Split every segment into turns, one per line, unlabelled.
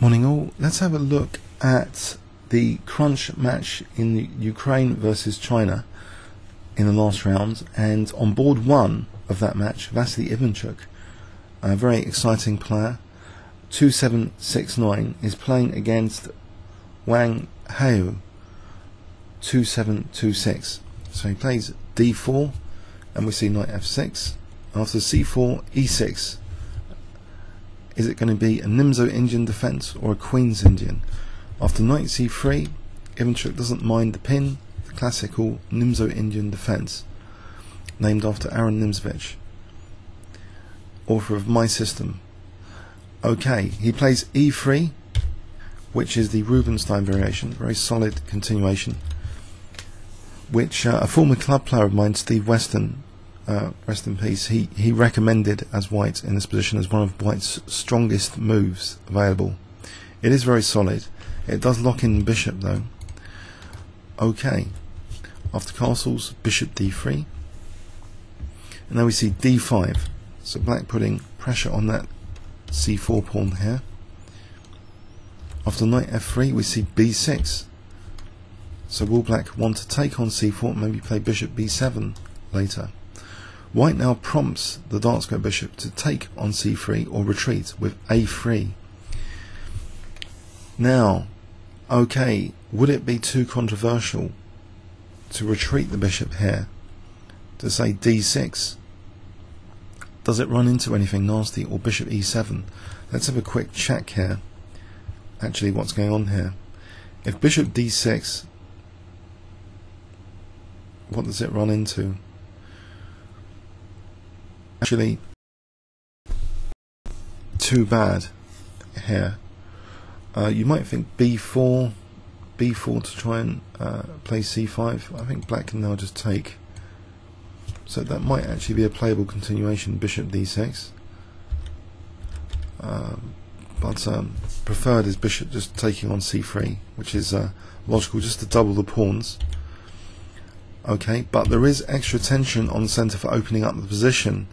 Morning all. Let's have a look at the crunch match in Ukraine versus China in the last round. And on board one of that match, Vassily Ivanchuk, a very exciting player, 2769, is playing against Wang Hao, 2726. So he plays d4, and we see knight f6. After c4, e6. Is it going to be a Nimzo Indian defence or a Queen's Indian? After knight c3, Ivanchuk doesn't mind the pin, the classical Nimzo Indian defence, named after Aaron Nimzovich, author of My System. Okay, he plays e3, which is the Rubinstein variation, very solid continuation, which uh, a former club player of mine, Steve Weston, uh, rest in peace, he, he recommended as white in this position as one of white's strongest moves available. It is very solid. It does lock in bishop though. Okay. After castles, bishop d3. And now we see d5. So black putting pressure on that c4 pawn here. After knight f3 we see b6. So will black want to take on c4 maybe play bishop b7 later. White now prompts the dark square bishop to take on c3 or retreat with a3. Now, okay, would it be too controversial to retreat the bishop here? To say d6? Does it run into anything nasty or bishop e7? Let's have a quick check here. Actually, what's going on here? If bishop d6, what does it run into? Actually too bad here. Uh, you might think b4, b4 to try and uh, play c5. I think black can now just take. So that might actually be a playable continuation, bishop d6. Um, but um, preferred is bishop just taking on c3, which is uh, logical, just to double the pawns. Okay, but there is extra tension on the centre for opening up the position.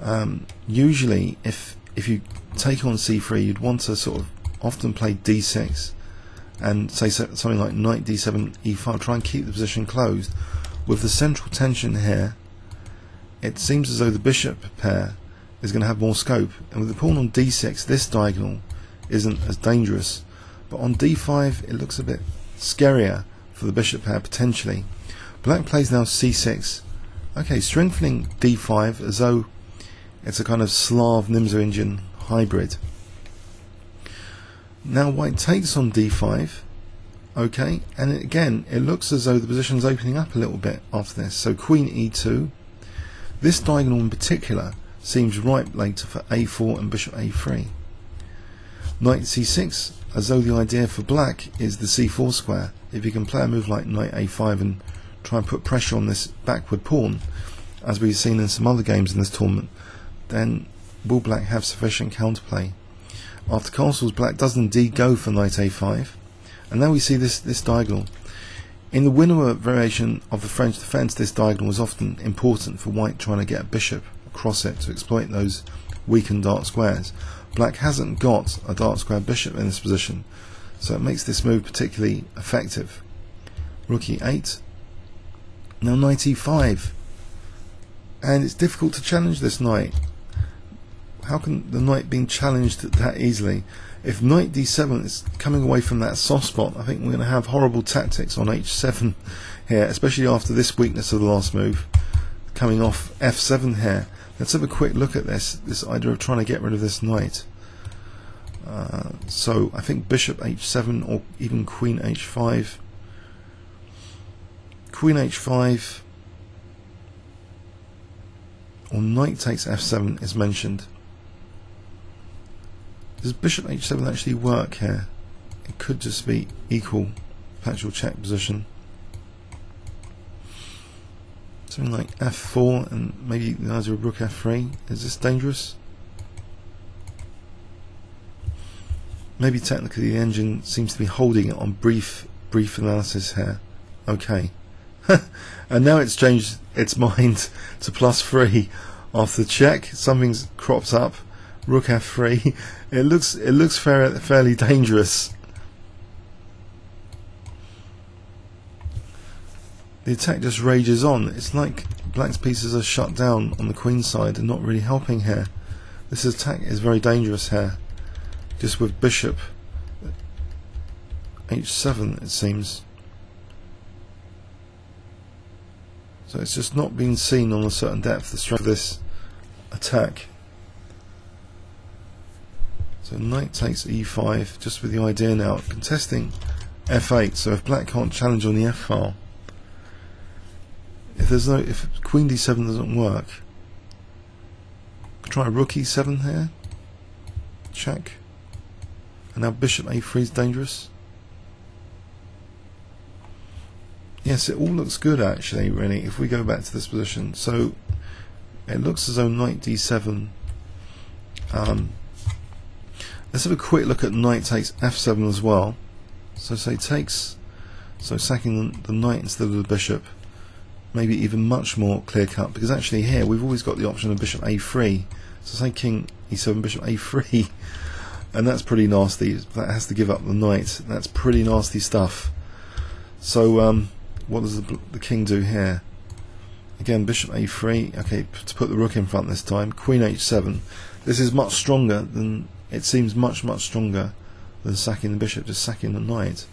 Um, usually, if if you take on c3, you'd want to sort of often play d6 and say something like knight d7, e5. Try and keep the position closed. With the central tension here, it seems as though the bishop pair is going to have more scope. And with the pawn on d6, this diagonal isn't as dangerous. But on d5, it looks a bit scarier for the bishop pair potentially. Black plays now c6. Okay, strengthening d5 as though it's a kind of Slav Nimzo-Indian hybrid. Now white takes on d5. Okay, and again, it looks as though the position's opening up a little bit after this. So queen e2. This diagonal in particular seems ripe later for a4 and bishop a3. Knight c6, as though the idea for black is the c4 square. If you can play a move like knight a5 and try and put pressure on this backward pawn, as we've seen in some other games in this tournament, then will black have sufficient counterplay? After castles, black does indeed go for knight a5, and now we see this, this diagonal. In the Winawer variation of the French defence, this diagonal was often important for white trying to get a bishop across it to exploit those weakened dark squares. Black hasn't got a dark square bishop in this position, so it makes this move particularly effective. Rook e8, now knight e5, and it's difficult to challenge this knight. How can the knight being challenged that easily? If knight d7 is coming away from that soft spot, I think we're going to have horrible tactics on h7 here, especially after this weakness of the last move. Coming off f7 here. Let's have a quick look at this, this idea of trying to get rid of this knight. Uh, so I think bishop h7 or even queen h5. Queen h5 or knight takes f7 is mentioned. Does bishop h7 actually work here? It could just be equal actual check position. Something like f4 and maybe the idea of rook f3. Is this dangerous? Maybe technically the engine seems to be holding it on brief brief analysis here. Okay. and now it's changed its mind to plus three after the check. Something's cropped up Rook f3. It looks it looks fair, fairly dangerous. The attack just rages on. It's like black's pieces are shut down on the queen side and not really helping here. This attack is very dangerous here. Just with bishop h7 it seems. So it's just not been seen on a certain depth the strength of this attack. So knight takes e5 just with the idea now contesting f8 so if black can't challenge on the f file if there's no if queen d7 doesn't work try rook e7 here. Check. And now bishop a3 is dangerous yes it all looks good actually really if we go back to this position so it looks as though knight d7 um, Let's have a quick look at knight takes f7 as well. So say takes, so sacking the knight instead of the bishop, maybe even much more clear cut because actually here we've always got the option of bishop a3. So say king e7, bishop a3, and that's pretty nasty. That has to give up the knight. That's pretty nasty stuff. So um, what does the, the king do here? Again, bishop a3. Okay, to put the rook in front this time. Queen h7. This is much stronger than it seems much much stronger than sacking the bishop, just sacking the knight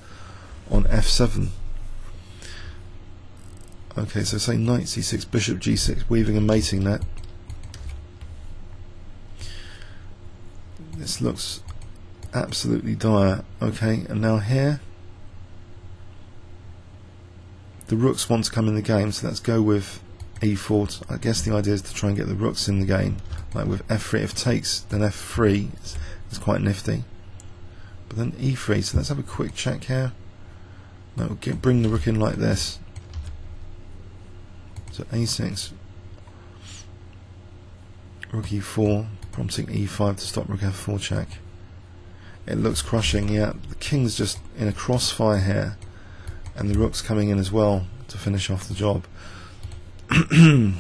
on f7. Okay, so say knight c6, bishop g6, weaving and mating that. This looks absolutely dire. Okay, and now here the rooks want to come in the game, so let's go with e4. I guess the idea is to try and get the rooks in the game, like with f3. If takes, then f3 is quite nifty. But then e3, so let's have a quick check here. No, get, bring the rook in like this. So a6, rook e4, prompting e5 to stop rook f4 check. It looks crushing, yeah. The king's just in a crossfire here, and the rook's coming in as well to finish off the job.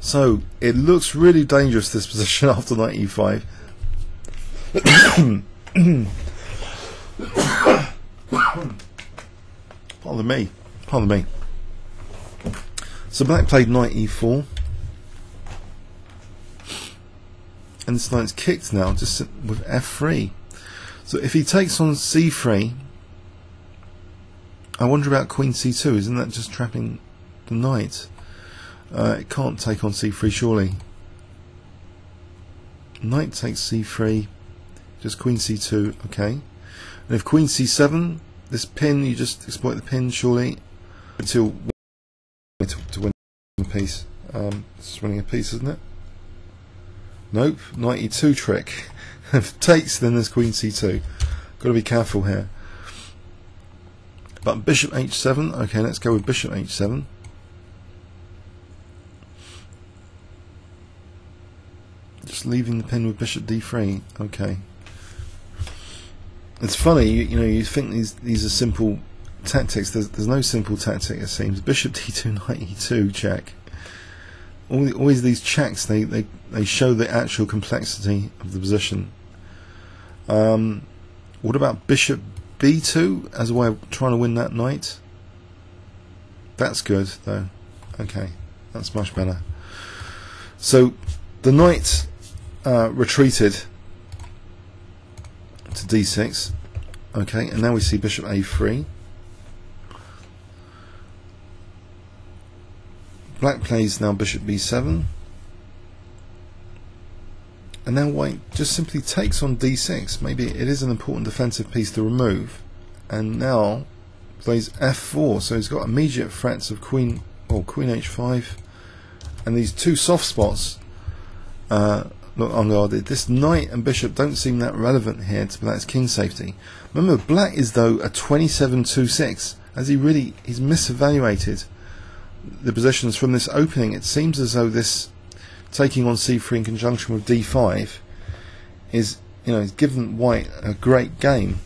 so it looks really dangerous this position after knight e5. Pardon me. Pardon me. So black played knight e4. And this knight's kicked now, just with f3. So if he takes on c3, I wonder about queen c2. Isn't that just trapping the knight? Uh, it can't take on c3 surely. Knight takes c3. Just queen c2, okay. And if queen c7, this pin, you just exploit the pin, surely, until to, to win a piece. Um, it's winning a piece, isn't it? Nope, knight e2 trick. if takes, then there's queen c2. Got to be careful here. But bishop h7, okay, let's go with bishop h7. Just leaving the pin with bishop d3, okay. It's funny, you, you, know, you think these these are simple tactics. There's, there's no simple tactic. It seems bishop d2, knight e2, check. All the, always these checks they, they they show the actual complexity of the position. Um, what about bishop b2 as a way of trying to win that knight? That's good though. Okay, that's much better. So the knight uh, retreated to d6. Okay, and now we see bishop a3. Black plays now bishop b7. And now white just simply takes on d6. Maybe it is an important defensive piece to remove. And now plays f4. So he's got immediate threats of queen or queen h5. And these two soft spots uh, not unguarded. This knight and bishop don't seem that relevant here to black's king safety. Remember, black is though a 27-2-6, as he really he's misevaluated the positions from this opening. It seems as though this taking on c3 in conjunction with d5 is, you know, has given white a great game.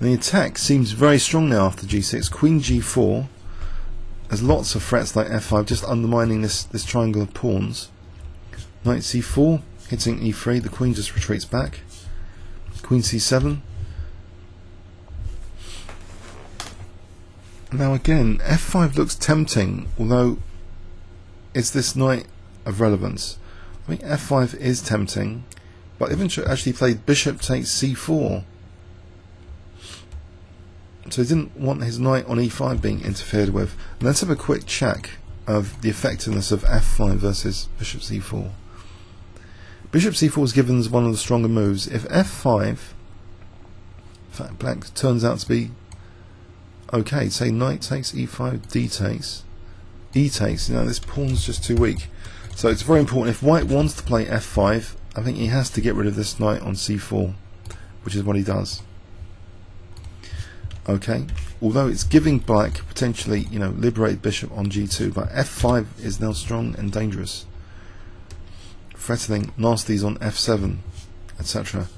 The attack seems very strong now after g6. Queen g4 has lots of threats like f5, just undermining this this triangle of pawns. Knight c4 hitting e3. The queen just retreats back. Queen c7. Now again, f5 looks tempting, although is this knight of relevance? I think f5 is tempting, but Ivanchuk actually played bishop takes c4. So he didn't want his knight on e5 being interfered with. And let's have a quick check of the effectiveness of f5 versus bishop c4. Bishop c4 is given as one of the stronger moves. If f5, in fact, black turns out to be okay, say knight takes e5, d takes, e takes, you know, this pawn's just too weak. So it's very important. If white wants to play f5, I think he has to get rid of this knight on c4, which is what he does. Okay, although it's giving black potentially, you know, liberate bishop on g2, but f5 is now strong and dangerous. Threatening nasties on f7, etc.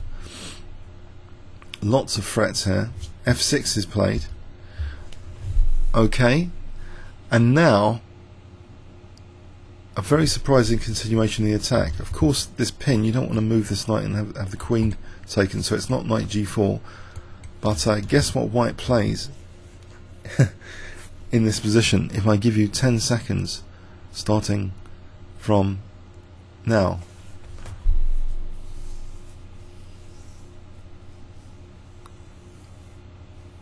Lots of threats here. f6 is played. Okay, and now a very surprising continuation of the attack. Of course, this pin, you don't want to move this knight and have, have the queen taken, so it's not knight g4. But uh, guess what white plays in this position if I give you 10 seconds starting from now.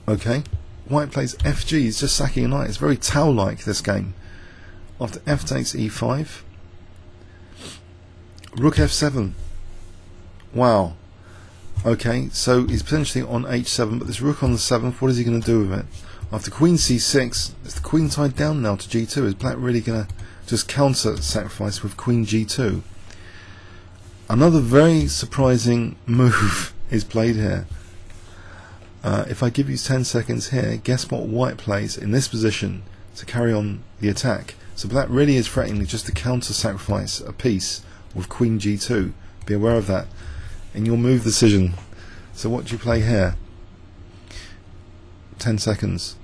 Okay, white plays fg, he's just sacking a knight. It's very Tal-like, this game. After f takes e5, rook f7. Wow. Okay, so he's potentially on h7, but this rook on the 7th, what is he going to do with it? After queen c6, is the queen tied down now to g2? Is black really going to just counter sacrifice with queen g2? Another very surprising move is played here. Uh, if I give you 10 seconds here, guess what white plays in this position to carry on the attack? So black really is threatening just to counter sacrifice a piece with queen g2. Be aware of that in your move decision. So what do you play here? 10 seconds.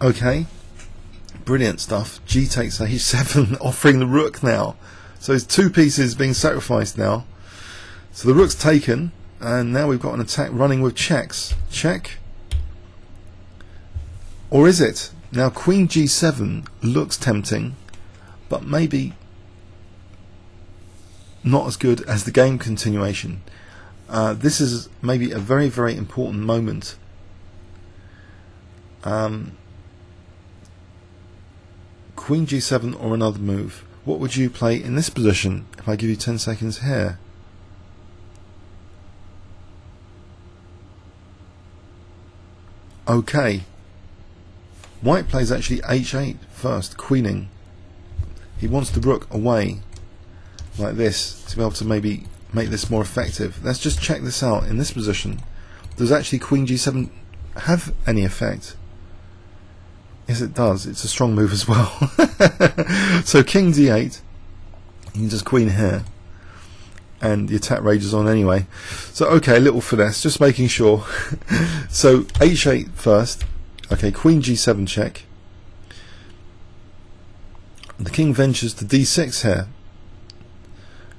Okay, brilliant stuff. G takes h7, offering the rook now. So there's two pieces being sacrificed now. So the rook's taken, and now we've got an attack running with checks. Check. Or is it? Now queen g7 looks tempting but maybe not as good as the game continuation. Uh, this is maybe a very, very important moment. Um, Queen g7 or another move. What would you play in this position if I give you 10 seconds here? Okay. White plays actually h8 first, queening he wants the rook away like this to be able to maybe make this more effective. Let's just check this out. In this position, does actually queen g7 have any effect? Yes, it does. It's a strong move as well. so king d8, you just queen here, and the attack rages on anyway. So okay, a little finesse, just making sure. so h8 first. Okay, queen g7 check. The king ventures to d6 here.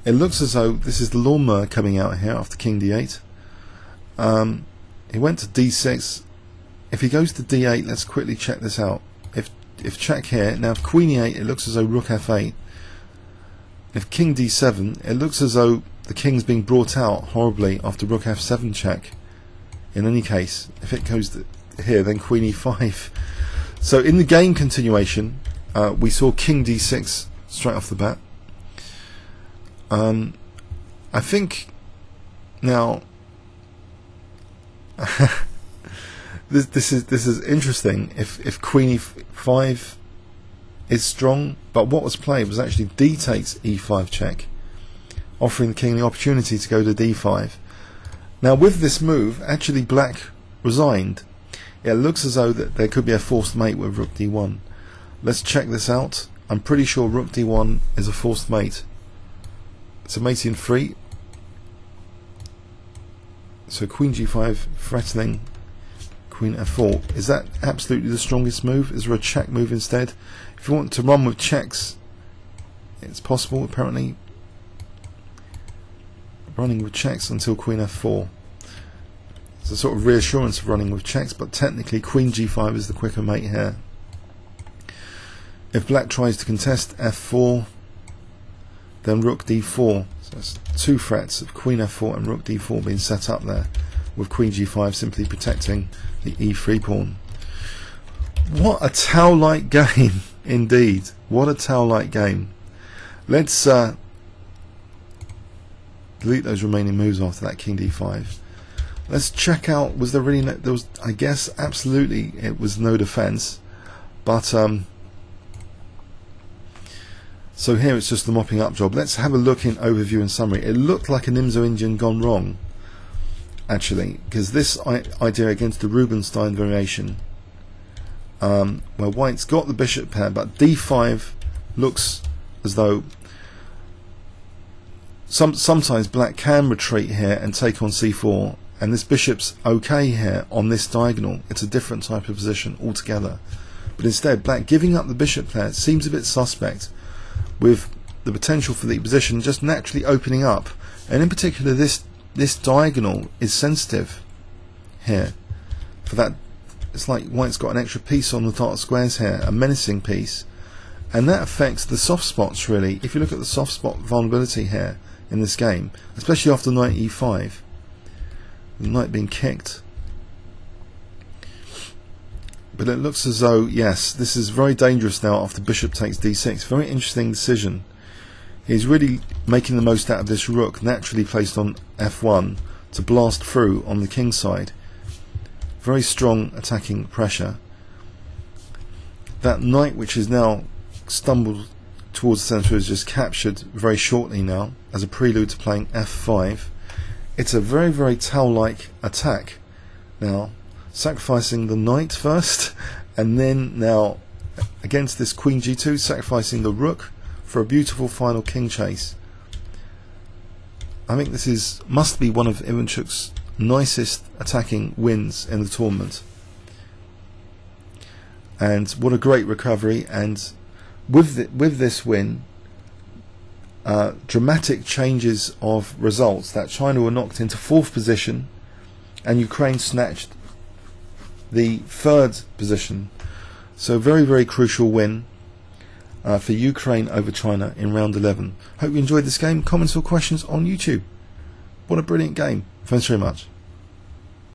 It looks as though this is the lawnmower coming out here after king d8. Um, he went to d6. If he goes to d8, let's quickly check this out. If if check here, now if queen e8, it looks as though rook f8. If king d7, it looks as though the king's being brought out horribly after rook f7 check. In any case, if it goes here, then queen e5. So in the game continuation, uh, we saw King d6 straight off the bat. Um, I think now this this is this is interesting. If if Queen e5 is strong, but what was played was actually d takes e5 check, offering the king the opportunity to go to d5. Now with this move, actually black resigned. It looks as though that there could be a forced mate with rook d1. Let's check this out. I'm pretty sure rook d1 is a forced mate. It's a mate in 3. So queen g5 threatening queen f4. Is that absolutely the strongest move? Is there a check move instead? If you want to run with checks, it's possible apparently. Running with checks until queen f4. A sort of reassurance of running with checks, but technically queen g5 is the quicker mate here. If black tries to contest f4, then rook d4. So that's two threats of queen f4 and rook d4 being set up there, with queen g5 simply protecting the e3 pawn. What a Tal-like game, indeed. What a Tal-like game. Let's uh, delete those remaining moves after that king d5. Let's check out. Was there really no, there was? I guess absolutely it was no defense, but um, so here it's just the mopping up job. Let's have a look in overview and summary. It looked like a Nimzo Indian gone wrong, actually, because this idea against the Rubinstein variation, um, where White's got the bishop pair, but d5 looks as though some sometimes Black can retreat here and take on c4, and this bishop's okay here on this diagonal. It's a different type of position altogether. But instead, Black giving up the bishop there seems a bit suspect with the potential for the position just naturally opening up. And in particular, this this diagonal is sensitive here. For that, it's like white's got an extra piece on the dark squares here, a menacing piece. And that affects the soft spots really. If you look at the soft spot vulnerability here in this game, especially after knight e5, the knight being kicked. But it looks as though, yes, this is very dangerous now after bishop takes d6. Very interesting decision. He's really making the most out of this rook, naturally placed on f1, to blast through on the king side. Very strong attacking pressure. That knight, which is now stumbled towards the centre, is just captured very shortly now, as a prelude to playing f5. It's a very, very Tal-like attack now sacrificing the knight first, and then now against this queen g2, sacrificing the rook for a beautiful final king chase. I think this is must be one of Ivanchuk's nicest attacking wins in the tournament. And what a great recovery! And with the, with this win, uh, dramatic changes of results. That China were knocked into fourth position, and Ukraine snatched the third position. So very, very crucial win uh, for Ukraine over China in round 11. Hope you enjoyed this game. Comments or questions on YouTube. What a brilliant game. Thanks very much.